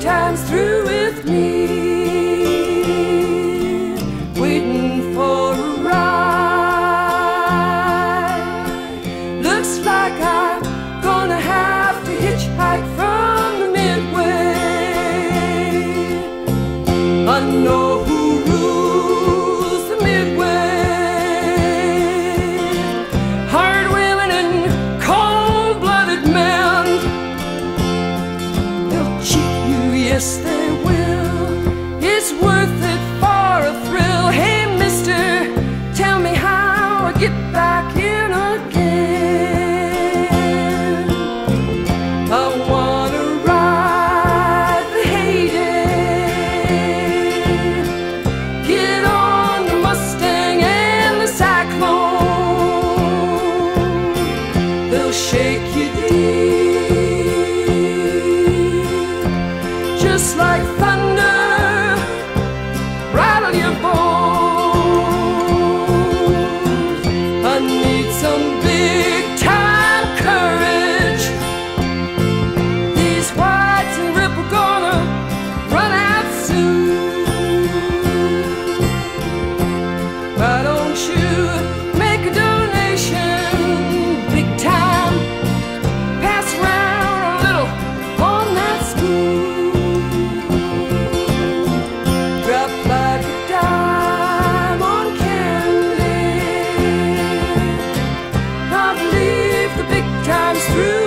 times through with me. Waiting for a ride. Looks like I'm gonna have to hitchhike from the midway. I yes they will. It's worth it for a thrill. Hey, mister, tell me how I get back in again. I wanna ride the heyday. Get on the Mustang and the Cyclone. They'll shake you deep, just like thunder, rattle your bones. Time's through.